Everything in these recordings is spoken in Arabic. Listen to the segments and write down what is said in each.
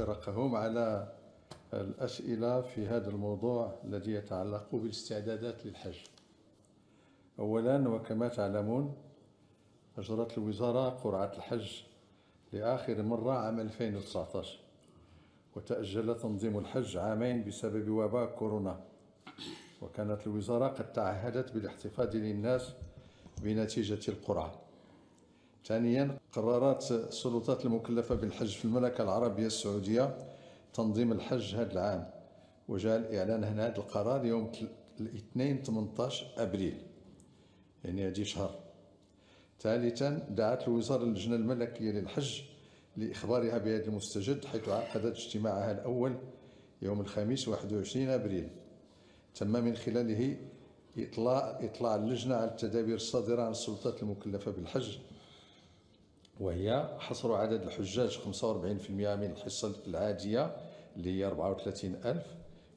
نفرقهم على الأسئلة في هذا الموضوع الذي يتعلق بالاستعدادات للحج. أولا وكما تعلمون أجرت الوزارة قرعة الحج لآخر مرة عام 2019 وتأجل تنظيم الحج عامين بسبب وباء كورونا. وكانت الوزارة قد تعهدت بالاحتفاظ للناس بنتيجة القرعة. ثانيا قررت السلطات المكلفة بالحج في المملكة العربية السعودية تنظيم الحج هذا العام. وجاء الإعلان عن هذا القرار يوم الاثنين 18 أبريل يعني هذه شهر. ثالثا دعت الوزارة اللجنة الملكية للحج لإخبارها بهذا المستجد حيث عقدت اجتماعها الأول يوم الخميس 21 أبريل. تم من خلاله إطلاع إطلاع اللجنة على التدابير الصادرة عن السلطات المكلفة بالحج. وهي حصر عدد الحجاج 45% من الحصة العادية اللي هي 34000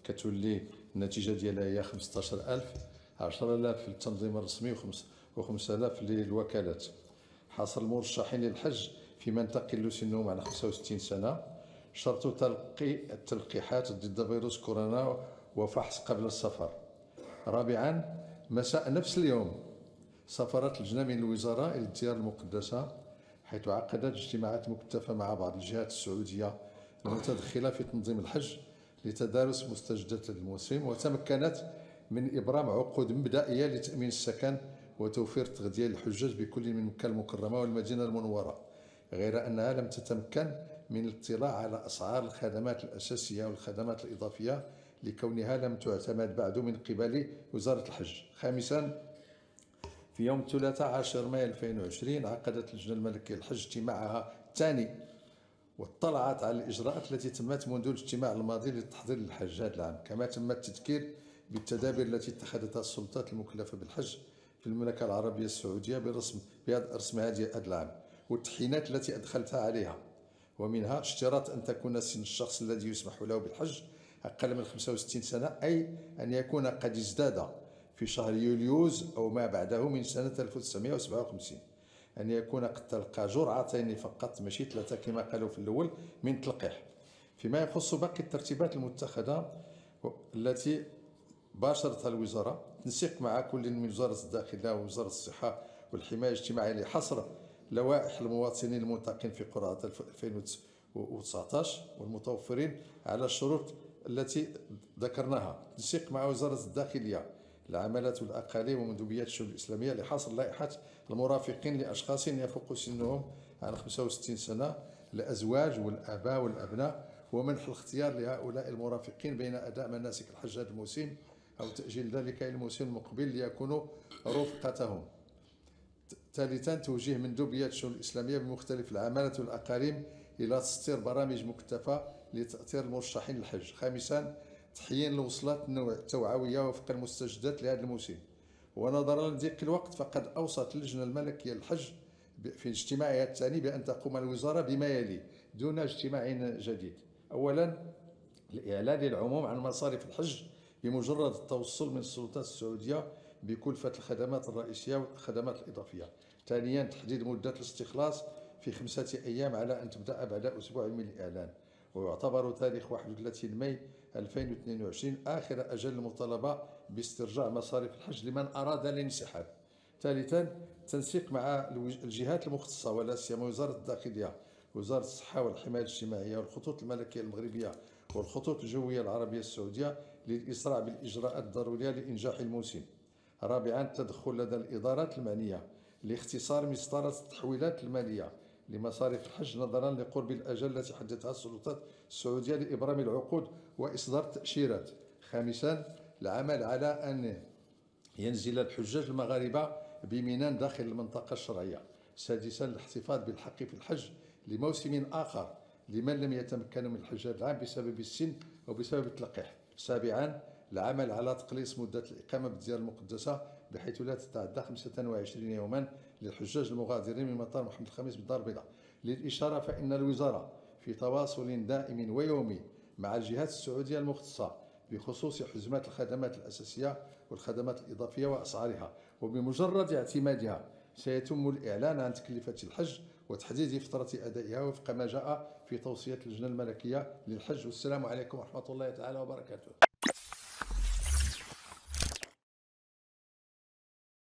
كتولي النتيجة ديالها هي 15000 10000 للتنظيم الرسمي و5000 للوكالات حصر المرشحين للحج في من تقل سنهم عن 65 سنة. شرط تلقي التلقيحات ضد فيروس كورونا وفحص قبل السفر. رابعا مساء نفس اليوم سافرت لجنة من الوزراء إلى الديار المقدسة حيث عقدت اجتماعات مكثفة مع بعض الجهات السعودية المتدخلة في تنظيم الحج لتدارس مستجدات الموسم وتمكنت من إبرام عقود مبدئية لتأمين السكن وتوفير تغذية للحجاج بكل من مكة المكرمة والمدينة المنورة غير أنها لم تتمكن من الاطلاع على أسعار الخدمات الأساسية والخدمات الإضافية لكونها لم تعتمد بعد من قبل وزارة الحج. خامسا في يوم الثلاثاء 10 مايو 2020 عقدت اللجنة الملكية للحج اجتماعها الثاني واطلعت على الإجراءات التي تمت منذ الاجتماع الماضي للتحضير للحج هذا العام. كما تم التذكير بالتدابير التي اتخذتها السلطات المكلفة بالحج في المملكة العربية السعودية برسم برسم هذه العام والتحيينات التي أدخلتها عليها. ومنها اشتراط أن تكون سن الشخص الذي يسمح له بالحج أقل من 65 سنة أي أن يكون قد ازداد. في شهر يوليوز أو ما بعده من سنة 1957 أن يكون قد تلقى جرعتين فقط ماشي ثلاثة كما قالوا في الأول من تلقيح. فيما يخص باقي الترتيبات المتخذة التي باشرتها الوزارة تنسيق مع كل من وزارة الداخلية ووزارة الصحة والحماية الاجتماعية لحصر لوائح المواطنين المنتقين في قرعة 2019 والمتوفرين على الشروط التي ذكرناها. تنسيق مع وزارة الداخلية العمالات والأقاليم ومندوبيات الشؤون الإسلامية لحصر لائحة المرافقين لأشخاص يفوق سنهم عن 65 سنة الأزواج والآباء والأبناء ومنح الاختيار لهؤلاء المرافقين بين أداء مناسك الحج هذا الموسم أو تأجيل ذلك إلى الموسم المقبل ليكونوا رفقتهم. ثالثا توجيه مندوبيات الشؤون الإسلامية بمختلف العمالات والأقاليم إلى تسطير برامج مكتفة لتأثير المرشحين للحج. خامسا تحيين الوصلات التوعوية وفق المستجدات لهذا الموسم. ونظرا لضيق الوقت فقد أوصت اللجنة الملكية للحج في اجتماعها الثاني بأن تقوم الوزارة بما يلي دون اجتماع جديد. أولا الإعلان للعموم عن مصاريف الحج بمجرد التوصل من السلطات السعودية بكلفة الخدمات الرئيسية والخدمات الإضافية. ثانيا تحديد مدة الاستخلاص في خمسة أيام على أن تبدأ بعد أسبوع من الإعلان. ويعتبر تاريخ 31 ماي 2022 آخر أجل المطالبة باسترجاع مصاريف الحج لمن أراد الانسحاب. ثالثا تنسيق مع الجهات المختصة ولا سيما وزارة الداخلية وزارة الصحة والحماية الاجتماعية والخطوط الملكية المغربية والخطوط الجوية العربية السعودية للإسراع بالإجراءات الضرورية لإنجاح الموسم. رابعا التدخل لدى الإدارات المعنية لاختصار مسطرة التحويلات المالية. لمصاريف الحج نظرا لقرب الأجل التي حددتها السلطات السعودية لإبرام العقود وإصدار التأشيرات خامسا العمل على أن ينزل الحجاج المغاربة بمنان داخل المنطقة الشرعية. سادسا الاحتفاظ بالحق في الحج لموسم آخر لمن لم يتمكن من الحج العام بسبب السن أو بسبب التلقيح سابعا العمل على تقليص مدة الإقامة بالديار المقدسة بحيث لا تتعدى 25 يوما للحجاج المغادرين من مطار محمد الخامس بالدار البيضاء. للإشارة فإن الوزارة في تواصل دائم ويومي مع الجهات السعودية المختصة بخصوص حزمات الخدمات الأساسية والخدمات الإضافية وأسعارها وبمجرد اعتمادها سيتم الإعلان عن تكلفة الحج وتحديد فترة أدائها وفق ما جاء في توصية اللجنة الملكية للحج. والسلام عليكم ورحمة الله تعالى وبركاته.